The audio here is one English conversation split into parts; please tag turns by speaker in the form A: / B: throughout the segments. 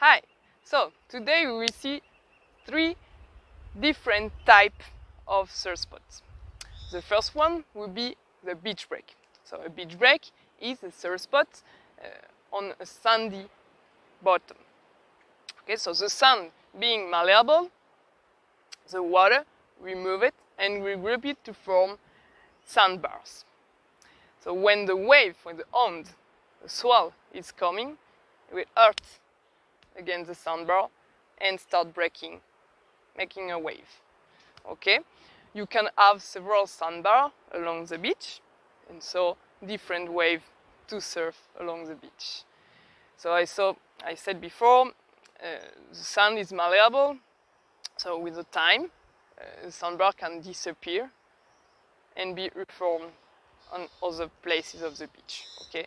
A: Hi! So, today we will see three different type of surf spots. The first one will be the beach break. So a beach break is a surf spot uh, on a sandy bottom. Okay, so the sand being malleable, the water remove it and regroup it to form sandbars. So when the wave, when the ond, the swell is coming, it will hurt against the sandbar and start breaking, making a wave. Okay, you can have several sandbars along the beach, and so different wave to surf along the beach. So I saw, I said before, uh, the sand is malleable, so with the time, uh, the sandbar can disappear and be reformed on other places of the beach. Okay,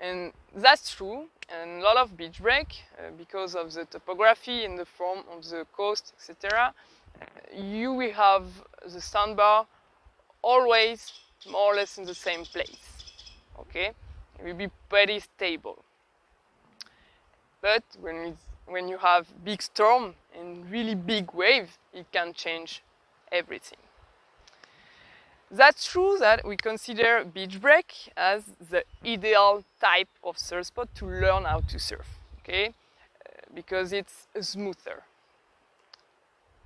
A: and that's true. And a lot of beach break, uh, because of the topography in the form of the coast, etc., you will have the sandbar always more or less in the same place. Okay, it will be pretty stable. But when when you have big storm and really big wave, it can change everything. That's true that we consider beach break as the ideal type of surf spot to learn how to surf, okay? Uh, because it's smoother.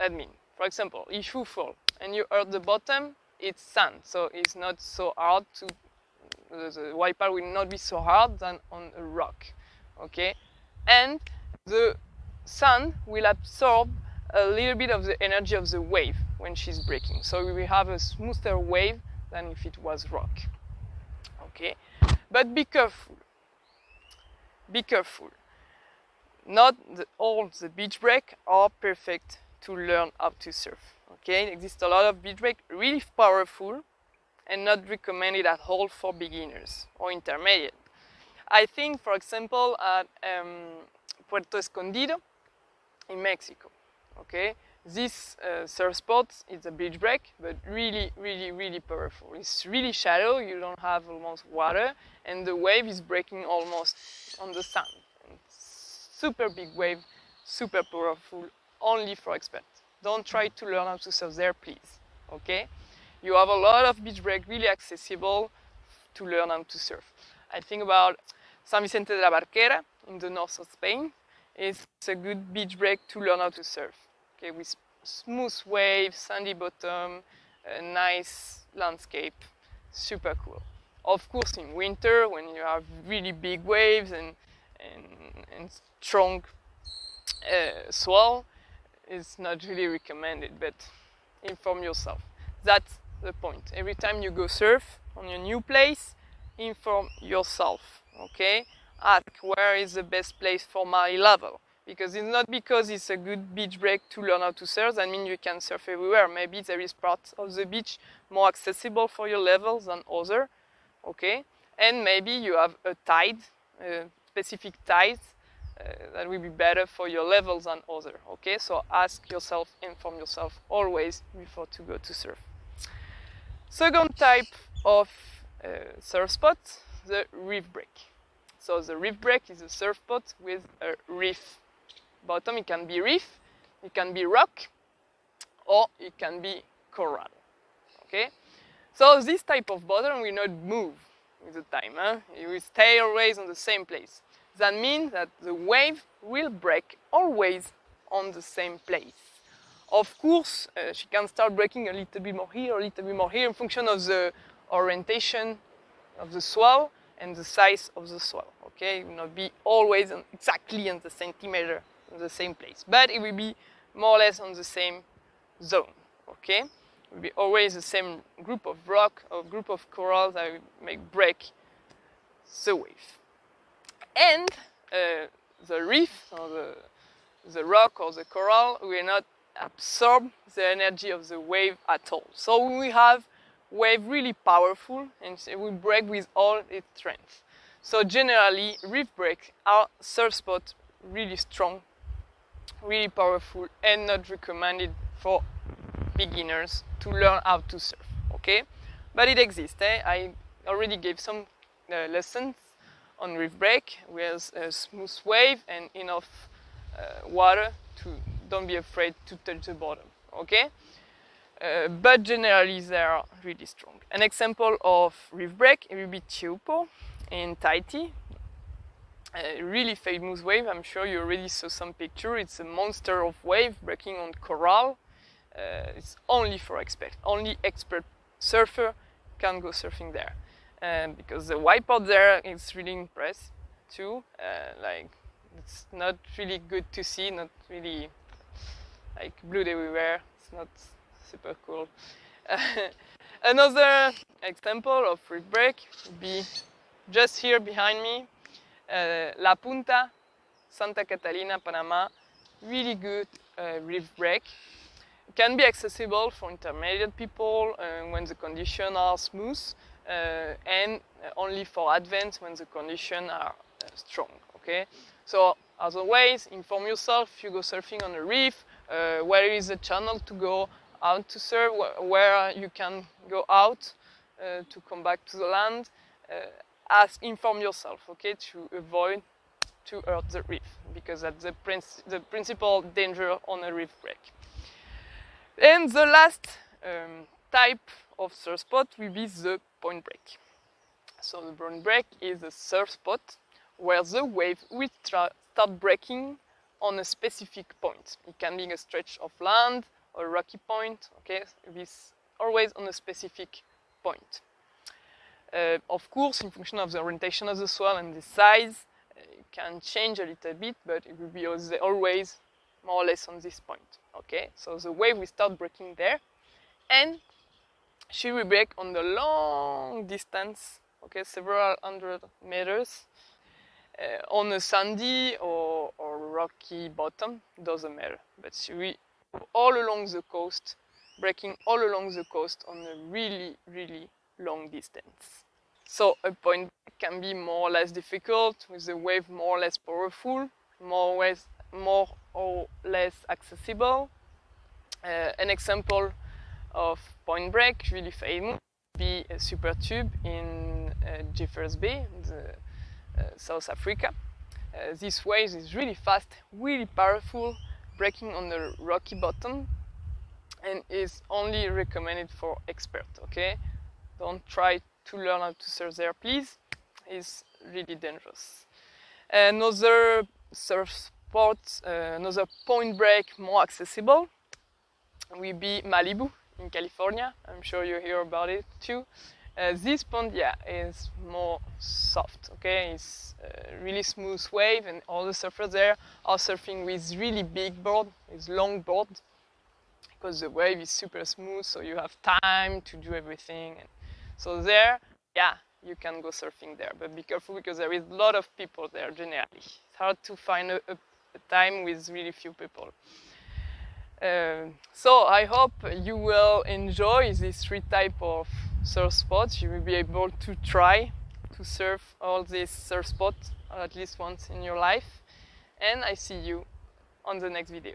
A: That means, for example, if you fall and you hurt the bottom, it's sand, so it's not so hard to, the, the wiper will not be so hard than on a rock, okay? And the sand will absorb a little bit of the energy of the wave when she's breaking. So we have a smoother wave than if it was rock. Okay? But be careful. Be careful. Not the, all the beach break are perfect to learn how to surf. Okay? There exists a lot of beach break really powerful and not recommended at all for beginners or intermediate. I think, for example, at um, Puerto Escondido in Mexico. Okay, this uh, surf spot is a beach break, but really, really, really powerful. It's really shallow. You don't have almost water, and the wave is breaking almost on the sand. And super big wave, super powerful, only for experts. Don't try to learn how to surf there, please. Okay, you have a lot of beach break really accessible to learn how to surf. I think about San Vicente de la Barquera in the north of Spain. It's a good beach break to learn how to surf. Okay, with smooth waves, sandy bottom, a nice landscape, super cool. Of course, in winter when you have really big waves and and, and strong uh, swell, it's not really recommended. But inform yourself. That's the point. Every time you go surf on your new place, inform yourself. Okay ask where is the best place for my level. Because it's not because it's a good beach break to learn how to surf, that means you can surf everywhere. Maybe there is parts of the beach more accessible for your level than other, okay? And maybe you have a tide, a specific tide, uh, that will be better for your levels than other, okay? So ask yourself, inform yourself always before to go to surf. Second type of uh, surf spot, the reef break. So the reef break is a surf spot with a reef bottom. It can be reef, it can be rock, or it can be coral. Okay? So this type of bottom will not move with the time. Huh? It will stay always on the same place. That means that the wave will break always on the same place. Of course, uh, she can start breaking a little bit more here, a little bit more here in function of the orientation of the swell and the size of the swell. Okay, it will not be always on exactly on the centimeter in the same place, but it will be more or less on the same zone. Okay, it will be always the same group of rock or group of corals that will make break the wave. And uh, the reef or the, the rock or the coral will not absorb the energy of the wave at all. So we have wave really powerful and it will break with all its strength. So generally, reef breaks are surf spot really strong, really powerful, and not recommended for beginners to learn how to surf. Okay, but it exists. Eh? I already gave some uh, lessons on reef break with a smooth wave and enough uh, water to don't be afraid to touch the bottom okay uh, but generally they are really strong an example of reef break will be Teahupo'o in Tahiti a really famous wave. I'm sure you already saw some picture. It's a monster of wave breaking on coral. Uh, it's only for expert only expert surfer can go surfing there. Because the wipeout there is really impressive too. Uh, like it's not really good to see, not really like blood everywhere. It's not super cool. another example of reef break would be just here behind me, uh, La Punta, Santa Catalina, Panama. Really good uh, reef break. It can be accessible for intermediate people uh, when the conditions are smooth and only for advanced when the conditions are strong. Okay, so as always, inform yourself if you go surfing on a reef, where is the channel to go out to surf, where you can go out to come back to the land. Ask, inform yourself, okay, to avoid to hurt the reef, because that's the, princ the principal danger on a reef break. And the last um, type of surf spot will be the point break. So the point break is a surf spot where the wave will start breaking on a specific point. It can be a stretch of land or rocky point, okay? This always on a specific point. Uh, of course, in function of the orientation of the swell and the size, it can change a little bit, but it will be always more or less on this point, okay? So the wave will start breaking there, and she will break on the long distance, okay, several hundred meters, uh, on a sandy or, or, rocky bottom, doesn't matter. But we all along the coast, breaking all along the coast on a really, really long distance. So a point can be more or less difficult with the wave more or less powerful, more or less, more or less accessible. Uh, an example of point break, really famous, be a super tube in uh, Jeffreys Bay, the uh, South Africa. Uh, this wave is really fast, really powerful, breaking on the rocky bottom and is only recommended for experts, okay? Don't try to learn how to surf there, please. It's really dangerous. Another surf spot, uh, another point break more accessible will be Malibu in California. I'm sure you hear about it too. Uh, this pond, yeah, is more soft, okay? It's really smooth wave and all the surfers there are surfing with really big board, with long board, because the wave is super smooth, so you have time to do everything. And so there, yeah, you can go surfing there, but be careful because there is a lot of people there generally. It's hard to find a, a, time with really few people. Uh, so I hope you will enjoy these three type of surf spots. You will be able to try to surf all these surf spots at least once in your life. And I see you on the next video.